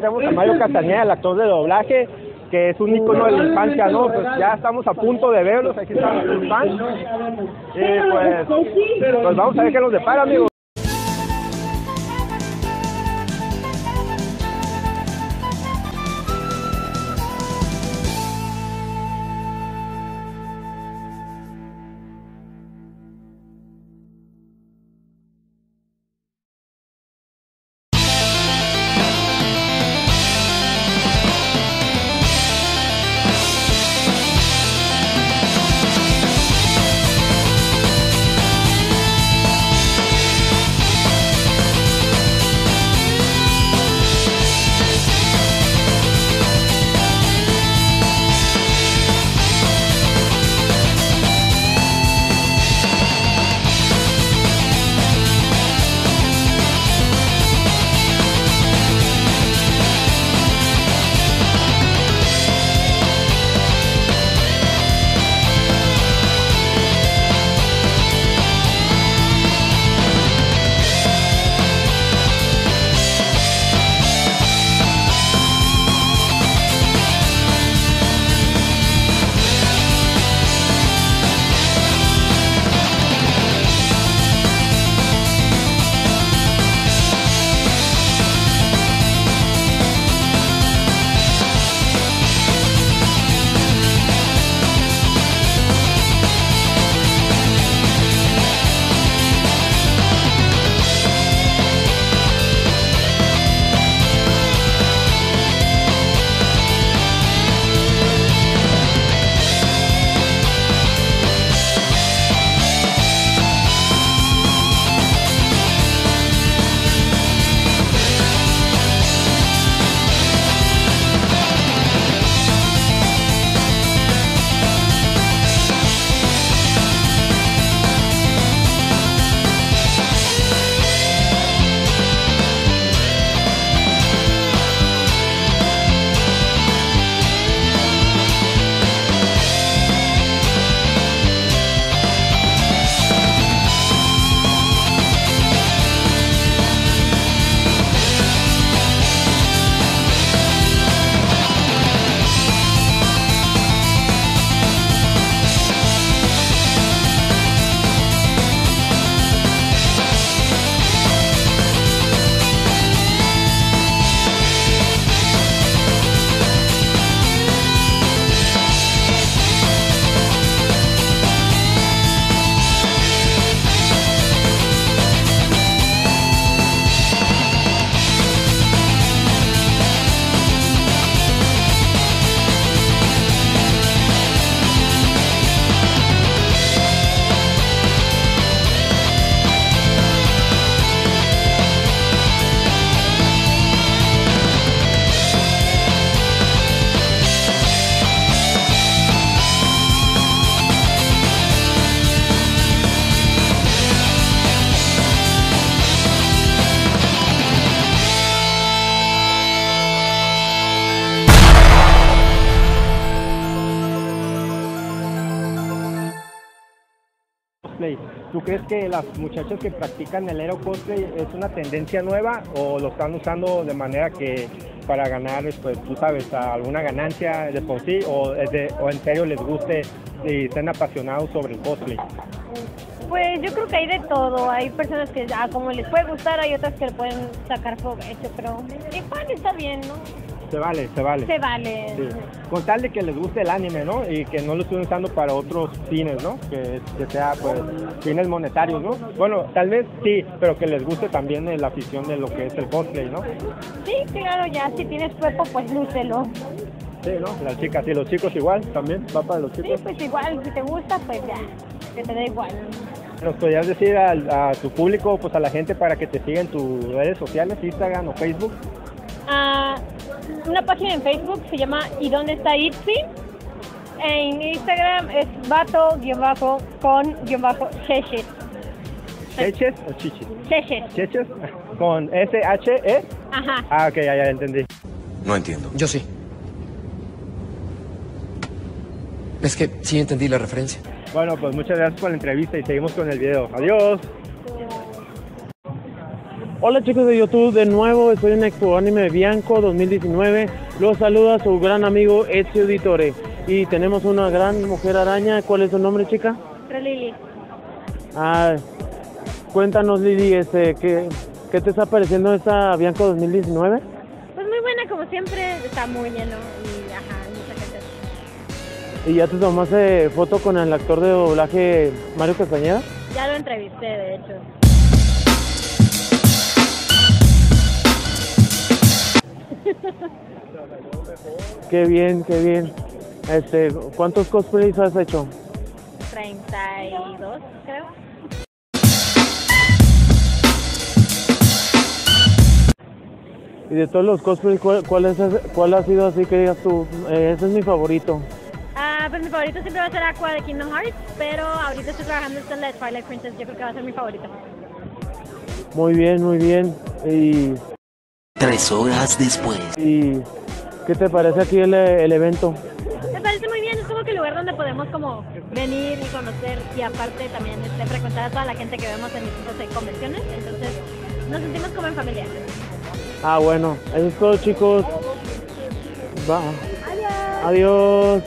tenemos a Mario Castañeda, el actor de doblaje, que es un icono de la infancia, ¿no? Pues ya estamos a punto de verlos, aquí están sus fans. Y pues, pues vamos a ver qué nos depara, amigos. ¿Tú crees que las muchachas que practican el aero cosplay es una tendencia nueva o lo están usando de manera que para ganar, pues tú sabes, alguna ganancia de por sí o en serio les guste y estén apasionados sobre el cosplay? Pues yo creo que hay de todo. Hay personas que, ah, como les puede gustar, hay otras que le pueden sacar provecho, pero igual está bien, ¿no? Se vale, se vale. Se vale. Sí. Con tal de que les guste el anime, ¿no? Y que no lo estén usando para otros fines, ¿no? Que, que sea, pues, fines monetarios, ¿no? Bueno, tal vez sí, pero que les guste también la afición de lo que es el cosplay, ¿no? Sí, claro, ya si tienes cuerpo, pues lúcelo. Sí, ¿no? Las chicas y los chicos igual, también, va para los Sí, chicos. pues igual, si te gusta, pues ya, que te da igual. ¿Nos podrías decir al- a, tu público, pues a la gente para que te siga en tus redes sociales, Instagram o Facebook? Ah, una página en Facebook se llama ¿Y dónde está Itzy? En Instagram es vato-con-cheches. ¿Cheches o chichis? Cheches. ¿Cheches? Con S-H-E. Ajá. Ah, ok, ya, ya entendí. No entiendo. Yo sí. Es que sí entendí la referencia. Bueno, pues muchas gracias por la entrevista y seguimos con el video. Adiós. Hola chicos de YouTube, de nuevo estoy en Expo Anime Bianco 2019. Los saluda su gran amigo Ezio Editore. Y tenemos una gran mujer araña. ¿Cuál es su nombre, chica? Lili. Ah, cuéntanos, Lili, este, ¿qué, ¿qué te está pareciendo esta Bianco 2019? Pues muy buena, como siempre, está muy lleno y ajá, mucha gente. ¿Y ya te tomaste foto con el actor de doblaje Mario Castañeda? Ya lo entrevisté, de hecho. Qué bien, qué bien. Este, ¿cuántos cosplays has hecho? 32, creo. Y de todos los cosplays, ¿cuál, cuál, es, cuál ha sido así que digas tú, eh, ese es mi favorito? Ah, pues mi favorito siempre va a ser Aqua de Kingdom Hearts, pero ahorita estoy trabajando en la Twilight Princess, yo creo que va a ser mi favorito. Muy bien, muy bien. Y, Tres horas después. ¿Y qué te parece aquí el, el evento? Me parece muy bien, es como que el lugar donde podemos como venir y conocer y aparte también este, frecuentar a toda la gente que vemos en distintas de convenciones, entonces nos sentimos como en familia. Ah, bueno, eso es todo chicos. Va. Adiós.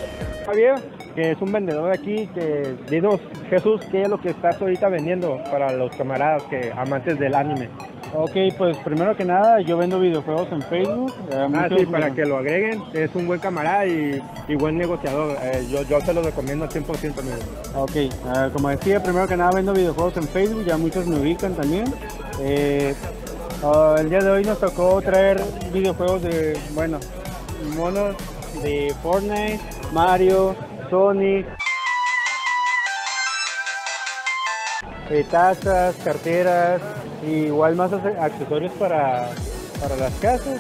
Javier, que es un vendedor aquí, que dinos, Jesús, ¿qué es lo que estás ahorita vendiendo para los camaradas que amantes del anime? Ok, pues primero que nada, yo vendo videojuegos en Facebook. eh, Ah, sí, para que lo agreguen, es un buen camarada y, y buen negociador. Eh, yo, yo se lo recomiendo al 100%, amigo. Ok, eh, como decía, primero que nada vendo videojuegos en Facebook, ya muchos me ubican también. Eh, ah, el día de hoy nos tocó traer videojuegos de, bueno, monos de Fortnite, Mario, Sonic, eh, tazas, carteras y igual más accesorios para, para las casas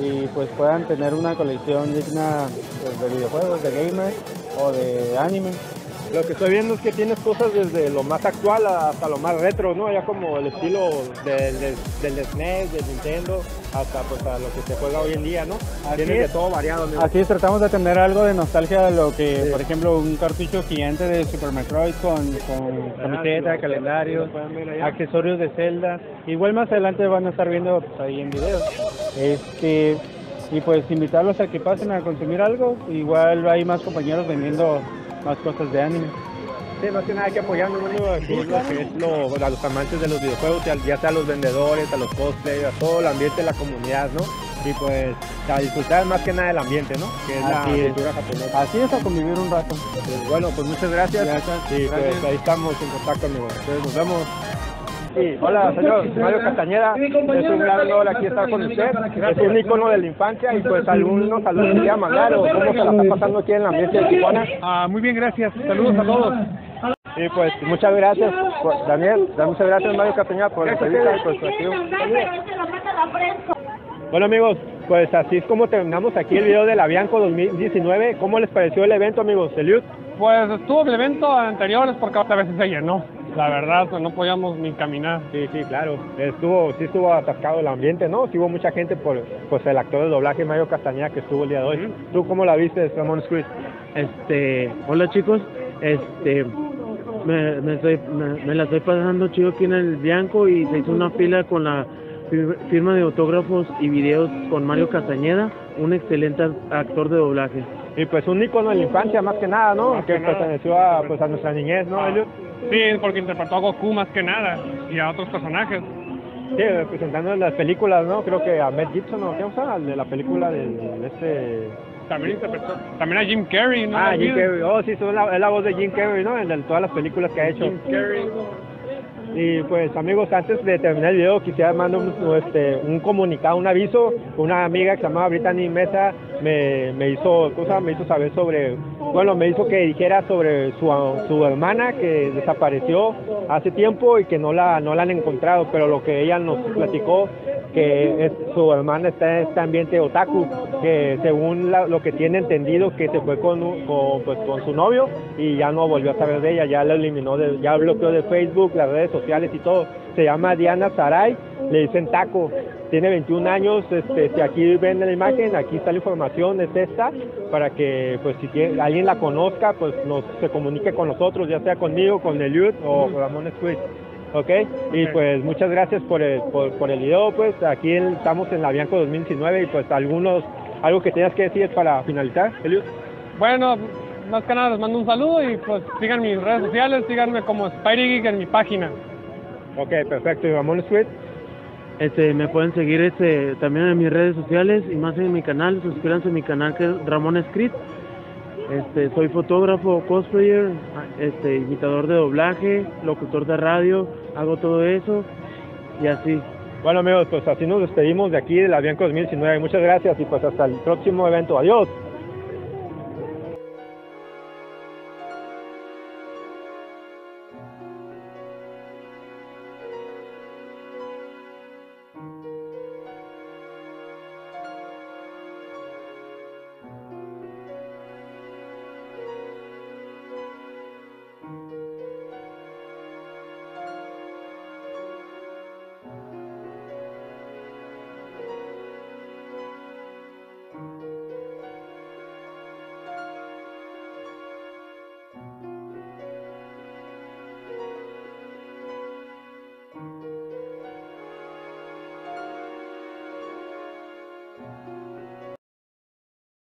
y pues puedan tener una colección digna pues, de videojuegos, de gamers o de anime. Lo que estoy viendo es que tienes cosas desde lo más actual hasta lo más retro, ¿no? Ya como el estilo del, del, del SNES, del Nintendo, hasta pues a lo que se juega hoy en día, ¿no? Así tienes de todo variado, amigo. Así es, tratamos de tener algo de nostalgia, lo que, por ejemplo, un cartucho gigante de Super Metroid con, con camiseta, lo- calendario, lo pueden ver allá. accesorios de Zelda. Igual más adelante van a estar viendo pues, ahí en videos. Este, y pues invitarlos a que pasen a consumir algo. Igual hay más compañeros vendiendo más cosas de anime. Sí, más que nada que apoyando amigo, aquí lo que es lo, a los amantes de los videojuegos, ya, sea a los vendedores, a los cosplayers, a todo el ambiente de la comunidad, ¿no? Y pues a disfrutar más que nada del ambiente, ¿no? Que es la Así es. cultura japonesa. Así es, a convivir un rato. Pues, bueno, pues muchas gracias. Gracias, Y gracias. pues ahí estamos en contacto, amigo. Entonces nos vemos. Sí, hola, señor Mario Castañeda. Es un gran honor aquí estar con usted. Es un ícono de la infancia y pues algunos saludos que quería mandar o cómo se la está pasando aquí en el ambiente de Tijuana. Ah, muy bien, gracias. Saludos a todos. Y pues muchas gracias, por- Daniel, muchas gracias Mario Castañeda por la entrevista y aquí. Bueno amigos, pues así es como terminamos aquí el video de la Bianco 2019. ¿Cómo les pareció el evento amigos? Eliud? Pues estuvo el evento anteriores porque otra vez se llenó. La verdad, pues no podíamos ni caminar. Sí, sí, claro. Estuvo, sí estuvo atascado el ambiente, ¿no? Sí hubo mucha gente por pues el actor de doblaje Mario Castañeda que estuvo el día de hoy. ¿Tú cómo la viste, Ramón Cruz? Este, hola chicos, este, me, me, estoy, me, me la estoy pasando chido aquí en el Bianco y se hizo una fila con la fir- firma de autógrafos y videos con Mario Castañeda, un excelente actor de doblaje. Y pues un ícono de la infancia más que nada, ¿no? Más que que nada. perteneció a, pues, a nuestra niñez, ¿no, Eliud? Sí, porque interpretó a Goku más que nada y a otros personajes. Sí, representando en las películas, ¿no? Creo que a Matt Gibson, ¿o qué usa? El de la película del de este... También interpretó, también a Jim Carrey, ¿no? Ah, Jim. Carrey. Oh, sí, es la, es la voz de Jim Carrey, ¿no? En todas las películas que ha hecho. Jim Carrey. Y pues amigos, antes de terminar el video quisiera mandar un, este, un comunicado, un aviso. Una amiga que se llamaba Brittany Mesa me, me hizo cosa, me hizo saber sobre, bueno, me hizo que dijera sobre su, su hermana que desapareció hace tiempo y que no la, no la han encontrado, pero lo que ella nos platicó que su hermana está en este ambiente otaku, que según la- lo que tiene entendido que se fue con, con, pues, con su novio y ya no volvió a saber de ella, ya la eliminó, de, ya bloqueó de Facebook, las redes sociales y todo. Se llama Diana Saray, le dicen taco, tiene 21 años, este, si aquí ven la imagen, aquí está la información, es esta, para que pues si alguien la conozca, pues nos se comunique con nosotros, ya sea conmigo, con Eliud o Ramón Squid. ¿Ok? Y pues muchas gracias por el, por, por el video, pues aquí en- estamos en la Bianco 2019 y pues algunos, algo que tengas que decir para finalizar, Eliud. Bueno, más que nada les mando un saludo y pues sigan mis redes sociales, síganme como Spidey Geek en mi página. Ok, perfecto. ¿Y Ramón Sweet? Este, me pueden seguir este, también en mis redes sociales y más en mi canal. Suscríbanse a mi canal que es Ramón Script. Este, soy fotógrafo, cosplayer, este, imitador de doblaje, locutor de radio, hago todo eso y así. Bueno amigos, pues así nos despedimos de aquí de la Bianco 2019. Muchas gracias y pues hasta el próximo evento. Adiós.